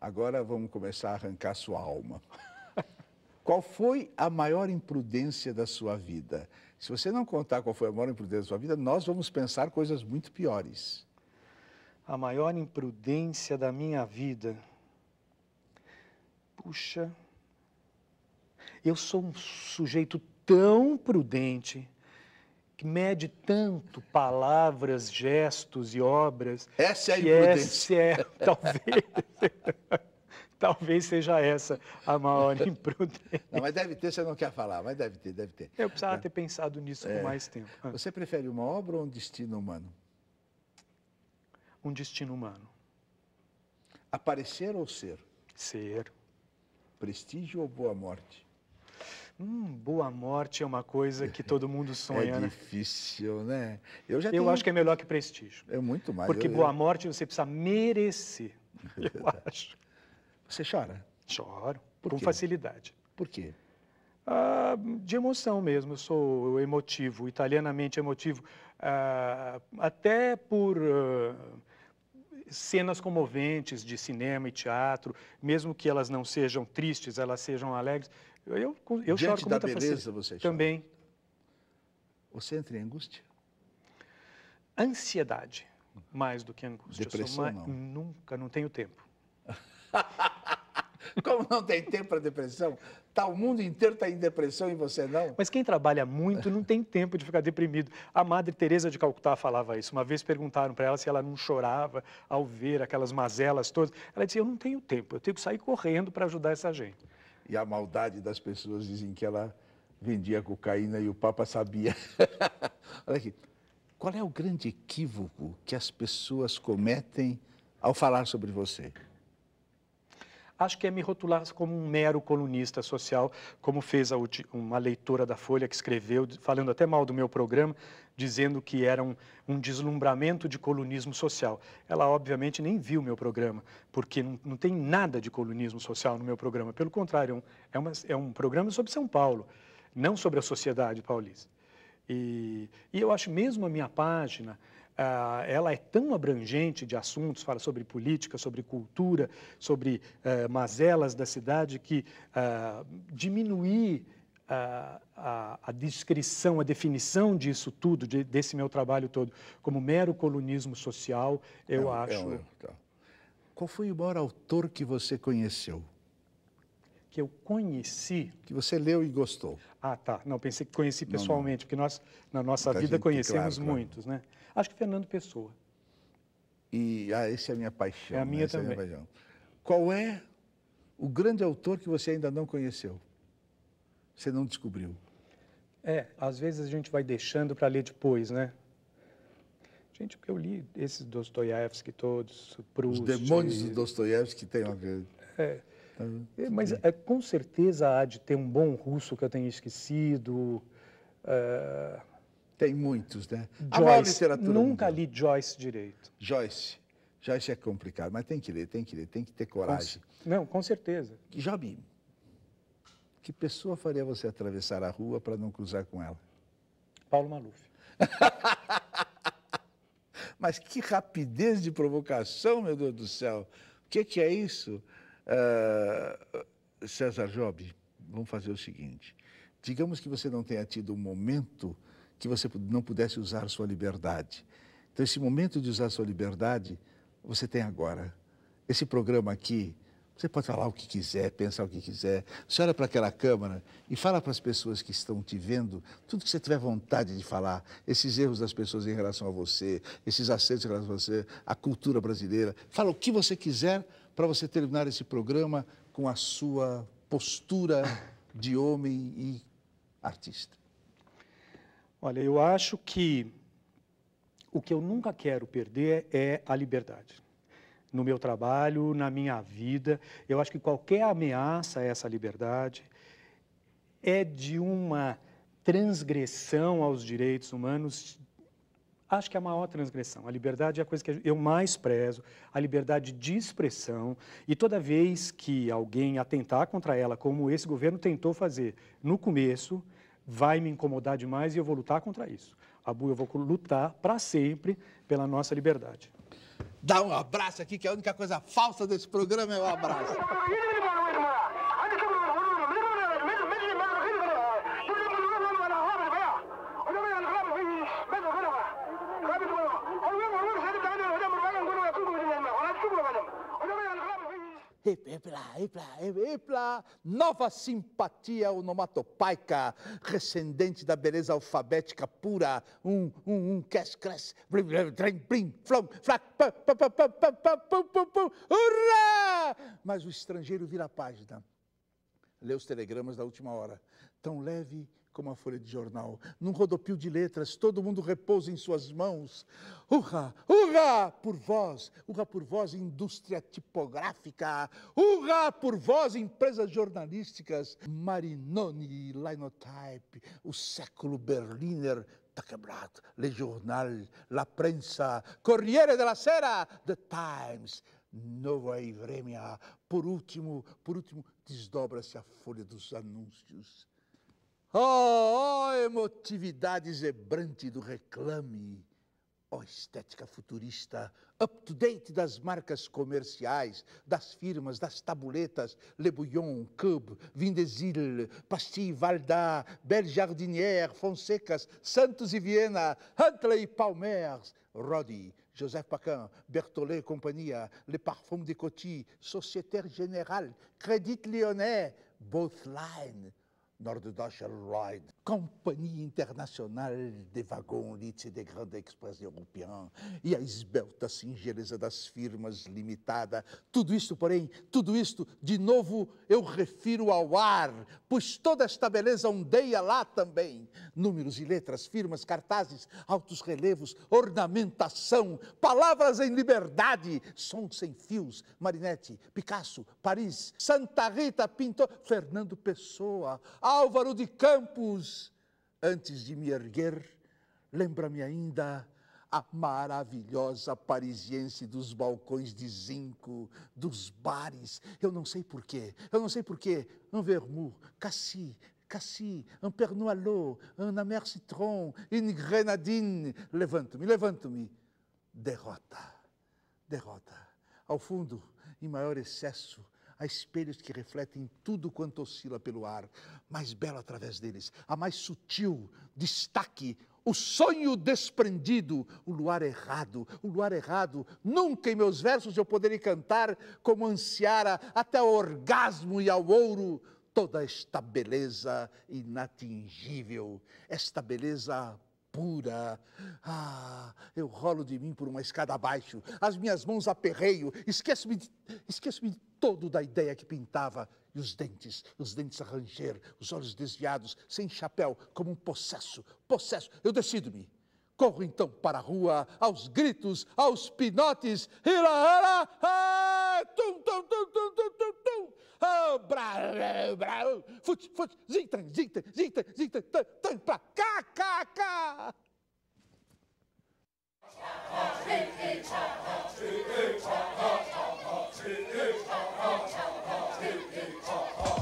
Agora vamos começar a arrancar sua alma. Qual foi a maior imprudência da sua vida? Se você não contar qual foi a maior imprudência da sua vida, nós vamos pensar coisas muito piores. A maior imprudência da minha vida. Puxa, eu sou um sujeito tão prudente que mede tanto palavras, gestos e obras. Essa é a imprudência. É, talvez, talvez seja essa a maior imprudência. Não, mas deve ter, você não quer falar, mas deve ter, deve ter. Eu precisava ter pensado nisso É. com mais tempo. Ah, Você prefere uma obra ou um destino humano? Um destino humano. Aparecer ou ser? Ser. Prestígio ou boa morte? Hum, boa morte é uma coisa que todo mundo sonha, é né? difícil, né? Eu já Eu tenho... acho que é melhor que prestígio. É muito mais. Porque Eu- eu- boa morte você precisa merecer. Eu acho. Você chora? Choro, Por com quê? facilidade. Por quê? Ah, de emoção mesmo, eu sou emotivo, italianamente emotivo, ah, até por ah, cenas comoventes de cinema e teatro, mesmo que elas não sejam tristes, elas sejam alegres, eu, eu, eu choro com da muita beleza facilidade. você chora? Também. Você entra em angústia? Ansiedade, mais do que angústia. Depressão, mais- não. Nunca, não tenho tempo. Como não tem tempo para depressão? Tá, o mundo inteiro está em depressão e você não? Mas quem trabalha muito não tem tempo de ficar deprimido. A Madre Teresa de Calcutá falava isso. Uma vez perguntaram para ela se ela não chorava ao ver aquelas mazelas todas. Ela disse: "Eu não tenho tempo. Eu tenho que sair correndo para ajudar essa gente". E a maldade das pessoas dizem que ela vendia cocaína e o Papa sabia. Olha aqui. Qual é o grande equívoco que as pessoas cometem ao falar sobre você? Acho que é me rotular como um mero colunista social, como fez uma leitora da Folha que escreveu, falando até mal do meu programa, dizendo que era um, um deslumbramento de colunismo social. Ela, obviamente, nem viu o meu programa, porque não, não tem nada de colunismo social no meu programa. Pelo contrário, é um, é uma- é um programa sobre São Paulo, não sobre a sociedade paulista. E, e eu acho mesmo a minha página, ah, ela é tão abrangente de assuntos, fala sobre política, sobre cultura, sobre eh, mazelas da cidade, que ah, diminuir ah, a, a descrição, a definição disso tudo, de- desse meu trabalho todo, como mero colunismo social, eu É é acho um- tá. Qual foi o maior autor que você conheceu? Que eu conheci. Que você leu e gostou? Ah, tá. Não, pensei que conheci Não, não. pessoalmente, porque nós, na nossa Muita vida, gente, conhecemos claro, claro. muitos, né? Acho que Fernando Pessoa. E ah, essa é a minha paixão. É a minha né? Também. paixão. Qual é o grande autor que você ainda não conheceu? Você não descobriu? É, às vezes a gente vai deixando para ler depois, né? Gente, porque eu li esses Dostoiévski todos, Proust... Os demônios do Dostoiévski têm uma... É, É, mas é, com certeza há de ter um bom russo que eu tenha esquecido. é, Tem muitos, né? Joyce, nunca mundial. li Joyce direito. Joyce. Joyce é complicado, mas tem que ler, tem que ler, tem que ter Com coragem. ce- não, com certeza. Job, que pessoa faria você atravessar a rua para não cruzar com ela? Paulo Maluf. Mas que rapidez de provocação, meu Deus do céu. O que, que é isso? Ah, César Job, vamos fazer o seguinte. Digamos que você não tenha tido um momento que você não pudesse usar sua liberdade. Então, esse momento de usar sua liberdade, você tem agora. Esse programa aqui, você pode falar o que quiser, pensar o que quiser. Você olha para aquela câmera e fala para as pessoas que estão te vendo tudo que você tiver vontade de falar. Esses erros das pessoas em relação a você, esses acertos em relação a você, a cultura brasileira. Fala o que você quiser para você terminar esse programa com a sua postura de homem e artista. Olha, eu acho que o que eu nunca quero perder é a liberdade. No meu trabalho, na minha vida, eu acho que qualquer ameaça a essa liberdade é de uma transgressão aos direitos humanos. Acho que é a maior transgressão. A liberdade é a coisa que eu mais prezo, a liberdade de expressão. E toda vez que alguém atentar contra ela, como esse governo tentou fazer no começo, vai me incomodar demais e eu vou lutar contra isso. Abu, eu vou lutar para sempre pela nossa liberdade. Dá um abraço aqui, que a única coisa falsa desse programa é o abraço. Epla, epla, epla, nova simpatia onomatopaica, recendente da beleza alfabética pura, um, um, um, kes, cres, blim, blim, blim, flom, flac, pa, pa, pa, pa, pa, pa, pum, pum, pum, hurra! Mas o estrangeiro vira a página, lê os telegramas da última hora, tão leve como a folha de jornal. Num rodopio de letras, todo mundo repousa em suas mãos. Urra, urra por vós, urra por vós, indústria tipográfica, urra por vós, empresas jornalísticas, Marinoni, Linotype, o século Berliner, Tageblatt, Le Journal, La Prensa, Corriere della Sera, The Times, Nova Ivremia. Por último, por último, desdobra-se a folha dos anúncios. Oh, oh, emotividade zebrante do reclame! Oh, estética futurista, up-to-date das marcas comerciais, das firmas, das tabuletas, Le Bouillon, Cub, Vindesil, Pastille, Valda, Belle Jardinière, Fonsecas, Santos e Viena, Huntley Palmers, Roddy, Joseph Paquin, Berthollet Companhia, Le Parfum de Coty, Société Générale, Crédit Lyonnais, Both Line, Norddeutscher Ride, Companhia Internacional de Wagons de Grande Express Européen, e a esbelta singeleza das firmas limitada. Tudo isto, porém, tudo isto, de novo, eu refiro ao ar, pois toda esta beleza ondeia lá também. Números e letras, firmas, cartazes, altos relevos, ornamentação, palavras em liberdade, som sem fios, Marinetti, Picasso, Paris, Santa Rita Pinto, Fernando Pessoa, Álvaro de Campos. Antes de me erguer, lembra-me ainda a maravilhosa parisiense dos balcões de zinco, dos bares. Eu não sei porquê, eu não sei porquê. Vermouth, Cassis, Cassis, un Pernoilot, un Amer Citron, une Grenadine. Levanto-me, levanto-me. Derrota, derrota. Ao fundo, em maior excesso, há espelhos que refletem tudo quanto oscila pelo ar, mais belo através deles, a mais sutil destaque, o sonho desprendido, o luar errado, o luar errado. Nunca em meus versos eu poderei cantar como ansiara até ao orgasmo e ao ouro toda esta beleza inatingível, esta beleza pura. Ah, eu rolo de mim por uma escada abaixo, as minhas mãos aperreio, esqueço-me de, esqueço de todo da ideia que pintava, e os dentes, os dentes a ranger, os olhos desviados, sem chapéu, como um possesso, possesso. Eu decido-me. Corro então para a rua, aos gritos, aos pinotes, hira, hira, ah, tum, tum, tum, tum, tum, tum. Oh, bravo, bravo. Voet, voet, ziekte, ziekte, ziekte, ziekte, te, te, pra, ka, ka, ka. Chaka,